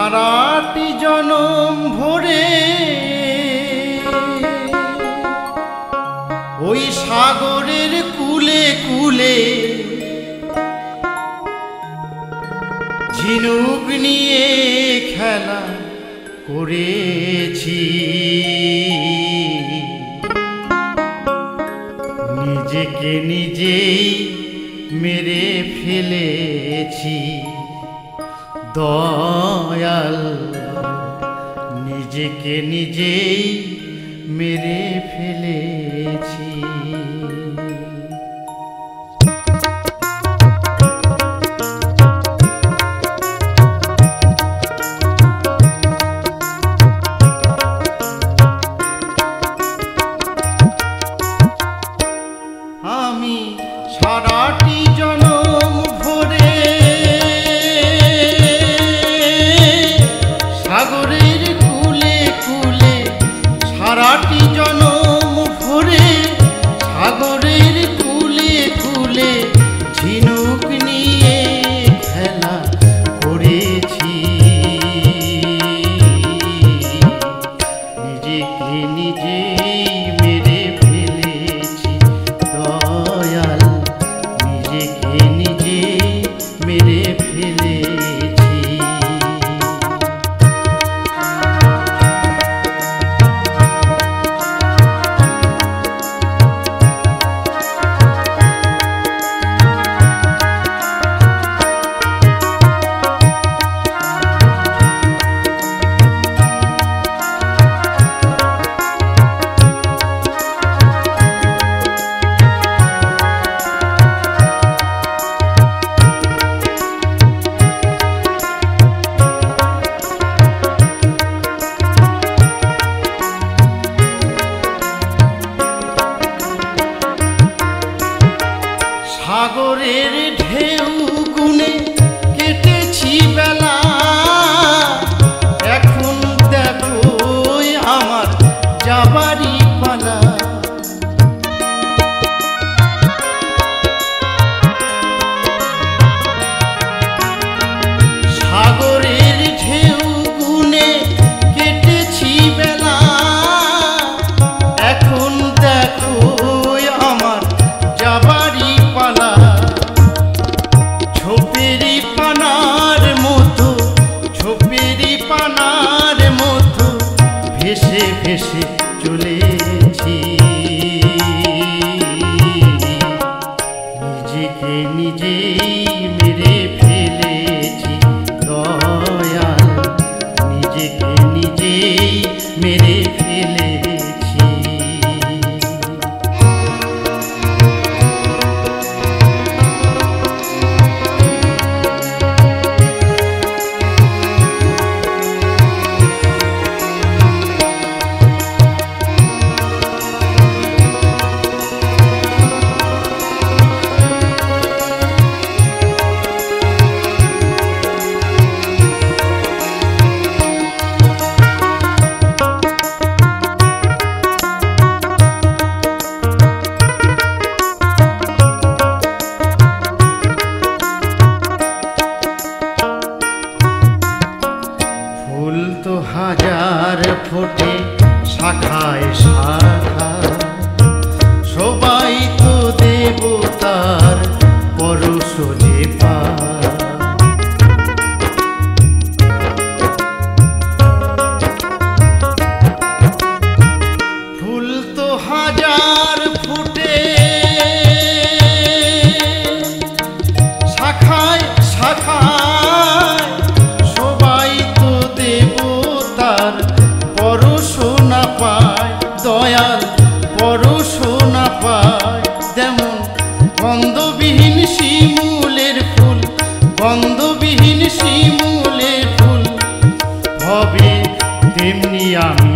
সারাটি জনম ভরে ওই সাগরের কুলে কুলে ঝিনুক নিয়ে খেলা করেছি। নিজেকে নিজেই মেরে ফেলেছি। দয়াল নিজেকে নিজেই মেরে ফেলেছি। আমি সারাটি জনম Baba ফোটে শাখায় শাখা। সবাই তো দেবতার পরশ যে পা তো হাজার ফুটে। শাখায় শাখায় গন্ধবিহীন শিমুলে ফুল। হবে তেমনি আমি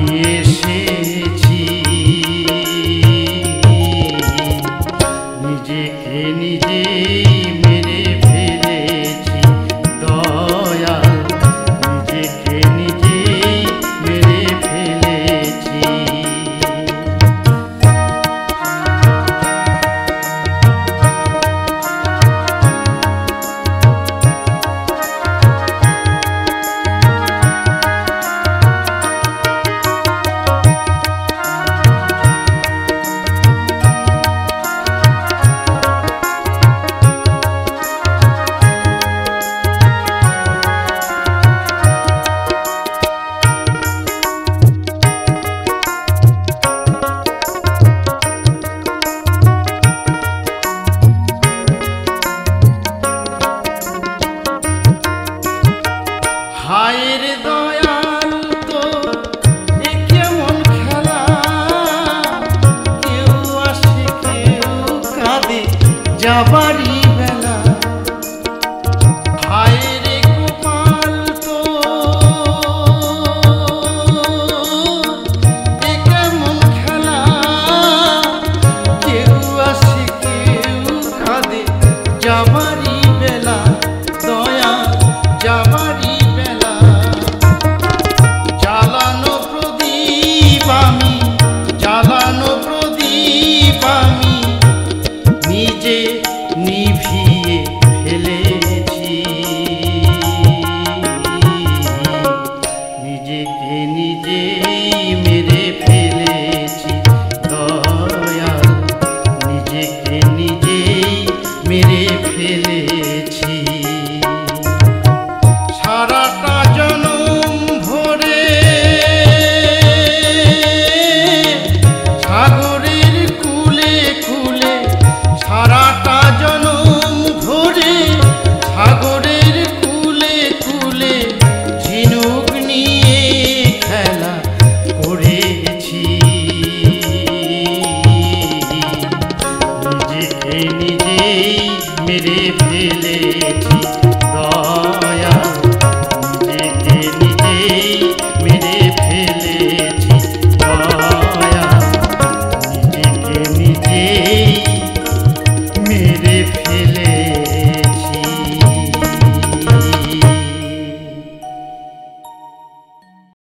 যাবারি